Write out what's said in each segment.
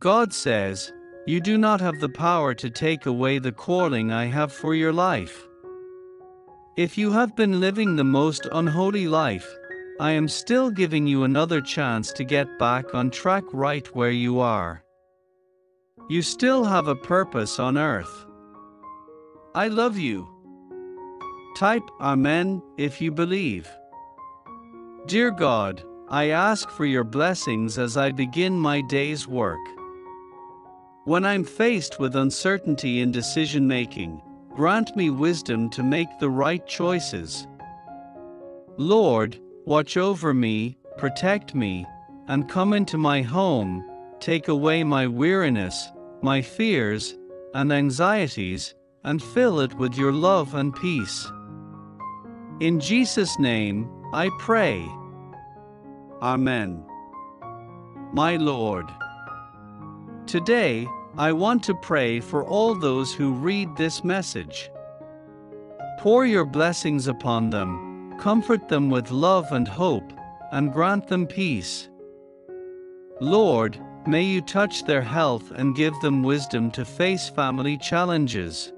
God says, You do not have the power to take away the calling I have for your life. If you have been living the most unholy life, I am still giving you another chance to get back on track right where you are. You still have a purpose on earth. I love you. Type Amen if you believe. Dear God, I ask for your blessings as I begin my day's work. When I'm faced with uncertainty in decision making, grant me wisdom to make the right choices. Lord, watch over me, protect me, and come into my home, take away my weariness, my fears, and anxieties, and fill it with your love and peace. In Jesus' name, I pray. Amen. My Lord, today I want to pray for all those who read this message. Pour your blessings upon them, comfort them with love and hope, and grant them peace. Lord, may you touch their health and give them wisdom to face family challenges.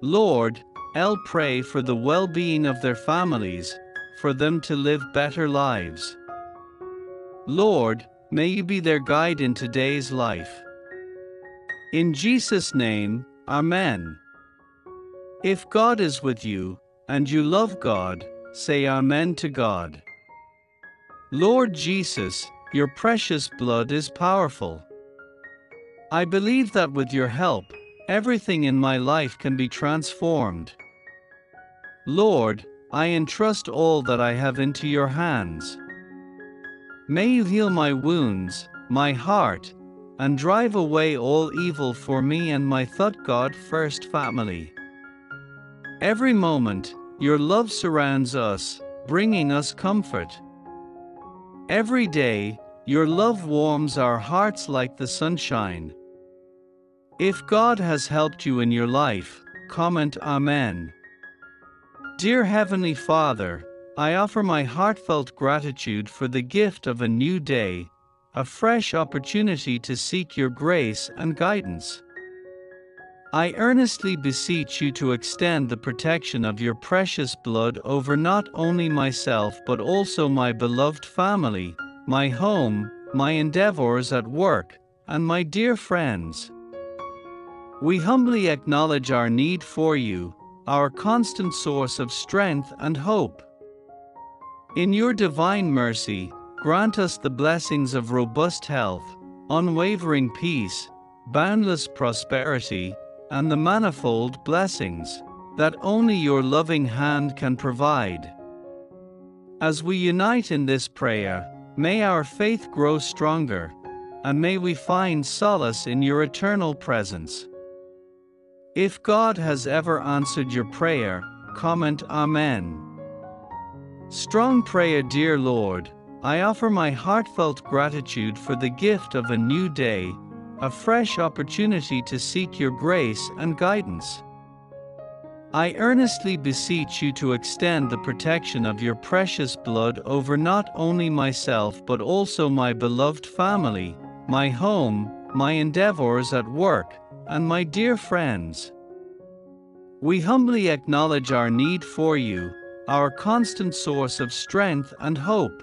Lord, I'll pray for the well being of their families, for them to live better lives. Lord, may you be their guide in today's life. In Jesus' name, Amen. If God is with you, and you love God, say Amen to God. Lord Jesus, your precious blood is powerful. I believe that with your help, everything in my life can be transformed. Lord, I entrust all that I have into your hands. May you heal my wounds, my heart, and drive away all evil for me and my thought God first family. Every moment, your love surrounds us, bringing us comfort. Every day, your love warms our hearts like the sunshine. If God has helped you in your life, comment Amen. Dear Heavenly Father, I offer my heartfelt gratitude for the gift of a new day, a fresh opportunity to seek your grace and guidance. I earnestly beseech you to extend the protection of your precious blood over not only myself but also my beloved family, my home, my endeavors at work, and my dear friends. We humbly acknowledge our need for you, our constant source of strength and hope. In your divine mercy, grant us the blessings of robust health, unwavering peace, boundless prosperity, and the manifold blessings that only your loving hand can provide. As we unite in this prayer, may our faith grow stronger, and may we find solace in your eternal presence. If God has ever answered your prayer, comment Amen. Strong prayer, dear Lord, I offer my heartfelt gratitude for the gift of a new day, a fresh opportunity to seek your grace and guidance. I earnestly beseech you to extend the protection of your precious blood over not only myself but also my beloved family, my home, my endeavors at work, and my dear friends. We humbly acknowledge our need for you, our constant source of strength and hope.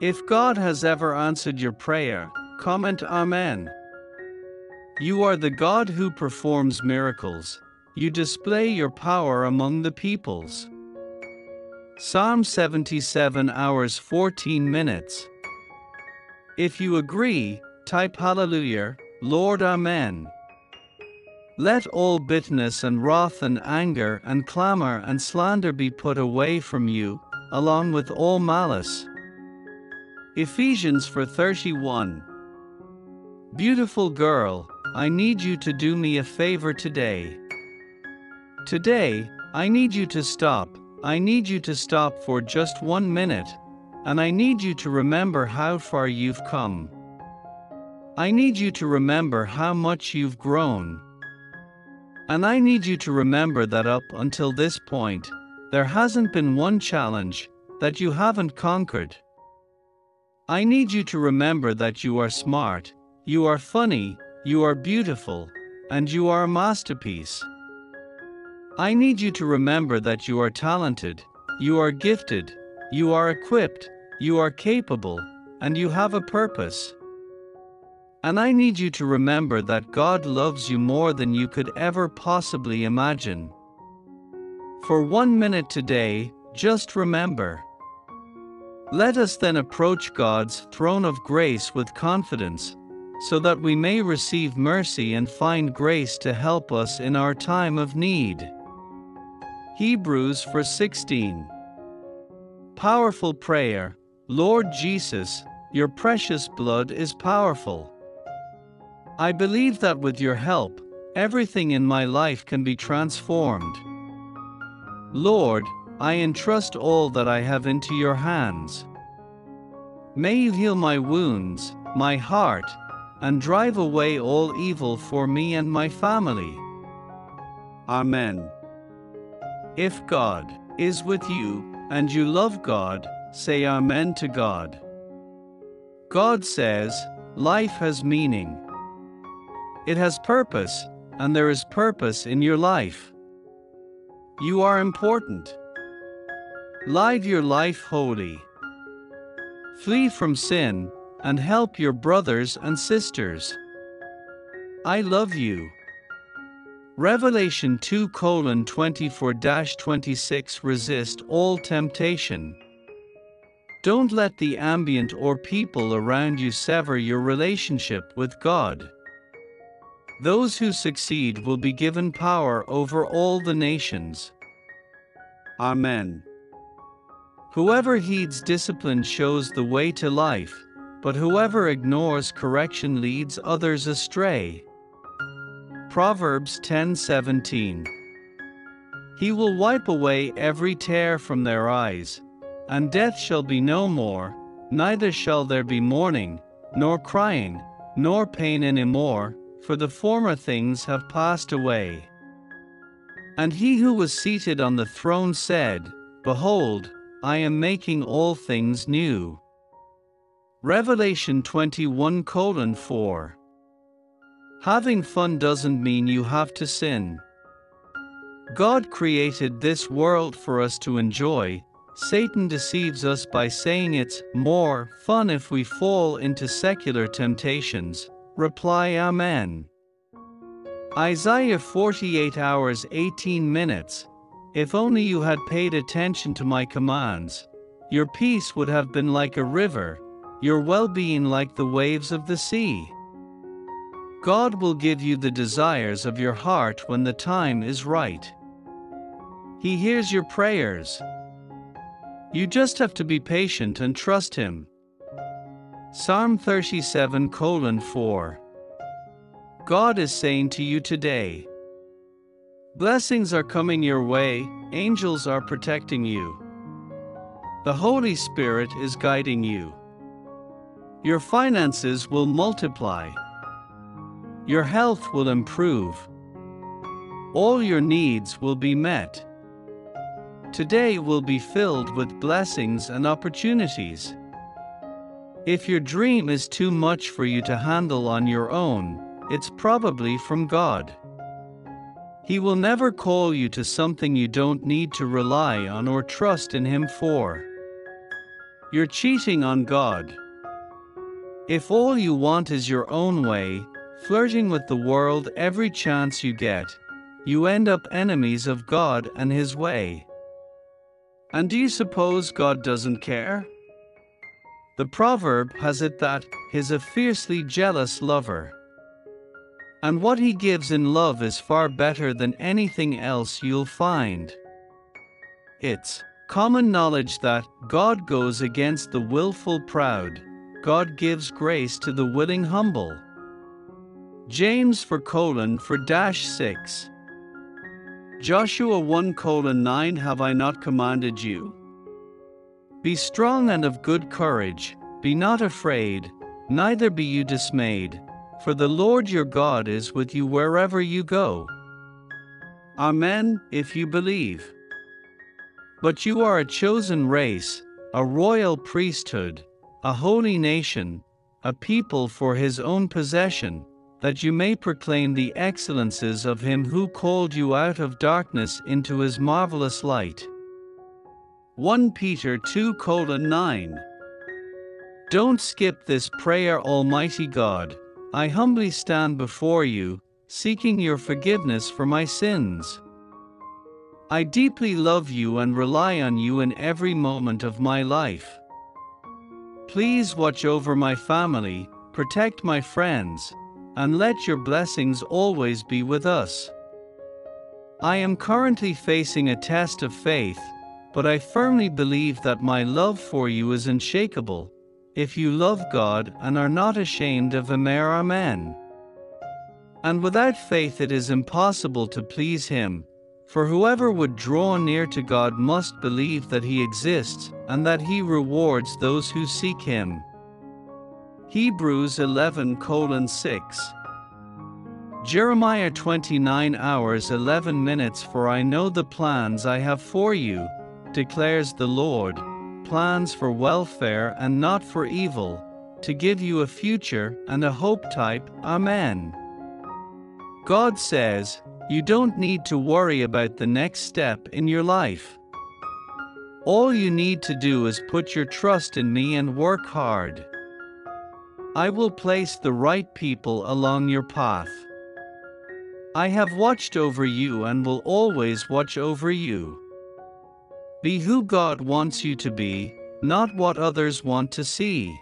If God has ever answered your prayer, comment Amen. You are the God who performs miracles, you display your power among the peoples. Psalm 77 hours 14 minutes. If you agree, type Hallelujah, Lord Amen. Let all bitterness and wrath and anger and clamor and slander be put away from you, along with all malice. Ephesians 4:31 Beautiful girl, I need you to do me a favor today. Today, I need you to stop. I need you to stop for just one minute, and I need you to remember how far you've come. I need you to remember how much you've grown. And I need you to remember that up until this point, there hasn't been one challenge that you haven't conquered. I need you to remember that you are smart, you are funny, you are beautiful, and you are a masterpiece. I need you to remember that you are talented, you are gifted, you are equipped, you are capable, and you have a purpose. And I need you to remember that God loves you more than you could ever possibly imagine. For one minute today, just remember. Let us then approach God's throne of grace with confidence, so that we may receive mercy and find grace to help us in our time of need. Hebrews 4:16 Powerful prayer, Lord Jesus, your precious blood is powerful. I believe that with your help, everything in my life can be transformed. Lord, I entrust all that I have into your hands. May you heal my wounds, my heart, and drive away all evil for me and my family. Amen. If God is with you, and you love God, say Amen to God. God says, life has meaning. It has purpose, and there is purpose in your life. You are important. Live your life holy. Flee from sin and help your brothers and sisters. I love you. Revelation 2 24 26 Resist all temptation. Don't let the ambient or people around you sever your relationship with God. Those who succeed will be given power over all the nations. Amen. Whoever heeds discipline shows the way to life, but whoever ignores correction leads others astray. Proverbs 10:17 He will wipe away every tear from their eyes, and death shall be no more, neither shall there be mourning, nor crying, nor pain any more, for the former things have passed away. And he who was seated on the throne said, Behold, I am making all things new. Revelation 21 colon 4 Having fun doesn't mean you have to sin. God created this world for us to enjoy. Satan deceives us by saying it's more fun if we fall into secular temptations. Reply Amen. Isaiah 48 hours 18 minutes if only you had paid attention to my commands, your peace would have been like a river, your well being like the waves of the sea. God will give you the desires of your heart when the time is right. He hears your prayers. You just have to be patient and trust Him. Psalm 37 4 God is saying to you today, Blessings are coming your way, angels are protecting you. The Holy Spirit is guiding you. Your finances will multiply. Your health will improve. All your needs will be met. Today will be filled with blessings and opportunities. If your dream is too much for you to handle on your own, it's probably from God. He will never call you to something you don't need to rely on or trust in Him for. You're cheating on God. If all you want is your own way, flirting with the world every chance you get, you end up enemies of God and His way. And do you suppose God doesn't care? The proverb has it that He's a fiercely jealous lover. And what he gives in love is far better than anything else you'll find. It's common knowledge that God goes against the willful proud, God gives grace to the willing humble. James for colon for dash 6. Joshua 1 colon 9 Have I not commanded you? Be strong and of good courage, be not afraid, neither be you dismayed for the Lord your God is with you wherever you go. Amen, if you believe. But you are a chosen race, a royal priesthood, a holy nation, a people for his own possession, that you may proclaim the excellences of him who called you out of darkness into his marvelous light. 1 Peter 2 9 Don't skip this prayer, Almighty God. I humbly stand before you, seeking your forgiveness for my sins. I deeply love you and rely on you in every moment of my life. Please watch over my family, protect my friends, and let your blessings always be with us. I am currently facing a test of faith, but I firmly believe that my love for you is unshakable. If you love God and are not ashamed of Him, Amen. And without faith it is impossible to please Him, for whoever would draw near to God must believe that He exists, and that He rewards those who seek Him. Hebrews 11 6 Jeremiah 29 hours 11 minutes For I know the plans I have for you, declares the Lord, plans for welfare and not for evil, to give you a future and a hope type, Amen. God says, you don't need to worry about the next step in your life. All you need to do is put your trust in me and work hard. I will place the right people along your path. I have watched over you and will always watch over you. Be who God wants you to be, not what others want to see.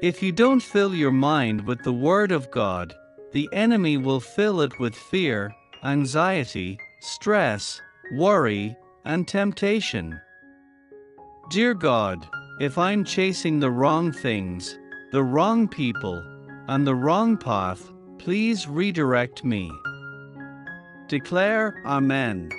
If you don't fill your mind with the Word of God, the enemy will fill it with fear, anxiety, stress, worry, and temptation. Dear God, if I'm chasing the wrong things, the wrong people, and the wrong path, please redirect me. Declare Amen.